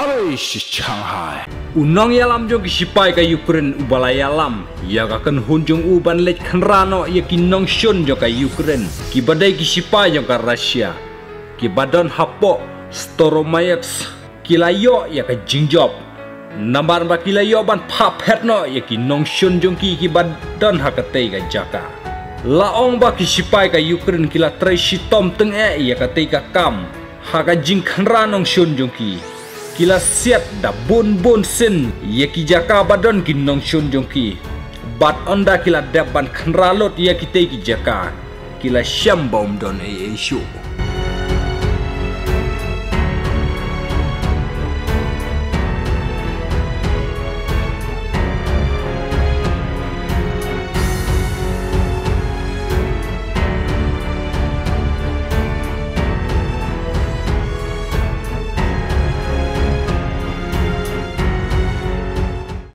Alice Shanghai. Unang yalam jo kisipai ka Ukraine ubala yalam. Ya ka kan hunjung uban let kan rano ya kinong shun jo ka Ukraine. Ki badai kisipai jo ka Russia. Ki badon hapo Storomayex. Kilayo ya ka jingjob. Nambar ba kilayo ban pa petno ya kinong shun jong ki ki badon hakatei ka jaka. Laong ba kisipai ka Ukraine kila trai shitom teng e ya ka tei ka kam. Haka jing kan ranong shun jong ki kila siap da bun bun sin ye ki jaka badon ki nong shun jong ki. Bat onda kila daban khnralot ye ki te jaka. Kila shambom don e e shu